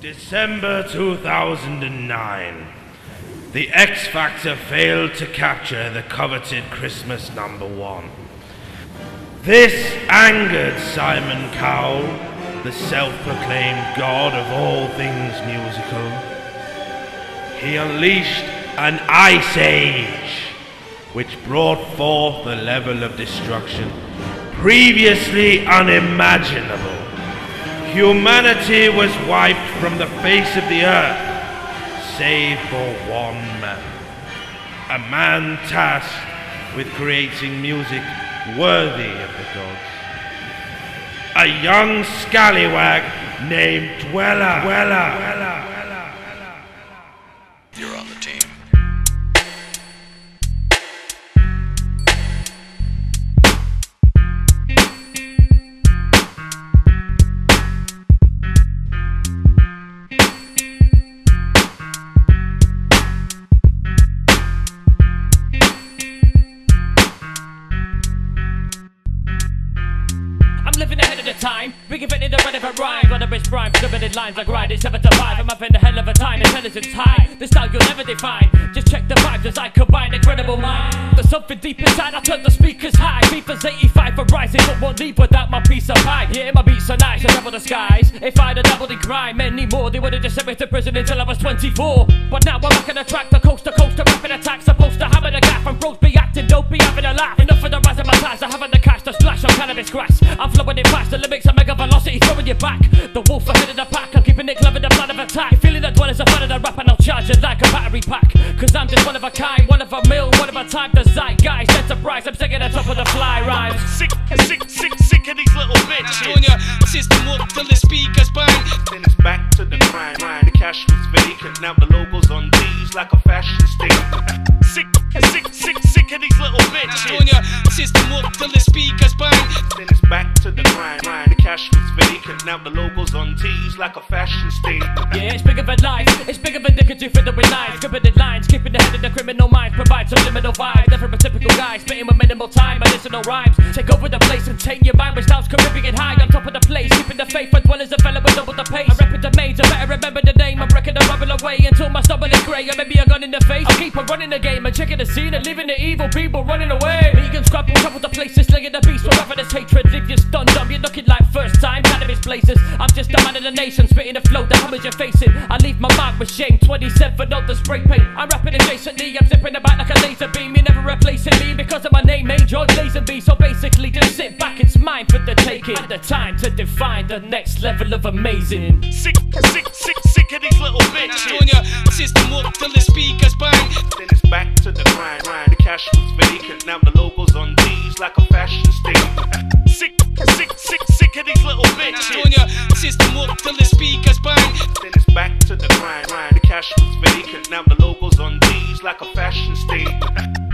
December 2009. The X Factor failed to capture the coveted Christmas number one. This angered Simon Cowell, the self proclaimed god of all things musical. He unleashed an ice age, which brought forth a level of destruction previously unimaginable. Humanity was wiped from the face of the earth, save for one man. A man tasked with creating music worthy of the gods. A young scallywag named Dweller. Dweller. Living ahead of the time, reinventing the relevant rhyme. Got the best rhyme, submitted lines like riding 7 to 5. I'm having a hell of a time, intelligence high. The style you'll never define. Just check the vibes as I combine incredible mind. There's something deep inside, I turn the speakers 85 for rising, but won't leave without my piece of pie. Yeah, my beats are nice, I double the skies. If I'd have doubled in crime anymore, they would've just sent me to prison until I was 24. But now I'm back on the track, the coast to coast, The rapping attack. Supposed to hammer the gaff and bros be acting dope, be having a laugh. Enough of the rise of my ties, I haven't the cash to splash on cannabis grass. I'm flowing it fast, the lyrics are mega velocity, throwing you back. The wolf ahead of the pack, I'm keeping it clever, the plan of attack. Feeling that dwellers are fun of the rap, and I'll charge it like a battery pack. Cause I'm just one of a kind, one of a mill, one of a type, the zeitgeist, enterprise. I'm singing the top of the fly rhymes. Sick, sick, sick, sick of these little bitches. Turn your system up till the speakers bang. Then it's back to the grind. The cash was vacant. Now the logo's on these like a fashion statement. Sick, sick, sick, sick of these little bitches. bitches. your system up till the speakers bang. Then it's back to the grind. The cash was vacant. Now the logo's on tees like a fashion statement. Yeah, it's bigger than life. It's bigger than nicotine for the lines. The lines, keeping the head of the criminal minds. Provide subliminal vibes. Never a typical guy, spitting with minimal time. Medicinal rhymes. Take over the place take your mind. With styles Caribbean high on top of the place. Keeping the faith as for dwellers available double the pace. I'm repping the major, better remember the name. I'm wrecking the rubble away until my stubble is grey. Or maybe a gun in the face. I'll keep on running the game and checking the scene and leaving the evil people running away. Vegan scrabble, travel the places, slaying the beast. Forever this hatred. If you're stunned, dumb, you're looking like first time. Cannabis places. I'm just a man of the nation, spitting the flow, the homage you're facing. I leave my mark with shame. 27 on the spray paint. I'm rapping adjacently, I'm zipping about like a laser beam. Taking. The time to define the next level of amazing. Sick, sick, sick, sick of these little Turn bitches. your system up till the speakers bang. Then it's back to the grind. The cash was vacant. Now the logo's on these like a fashion statement. Sick, sick, sick, sick of these little Turn bitches. your system up till the speakers bang. Then it's back to the grind. The cash was vacant. Now the logo's on these like a fashion statement.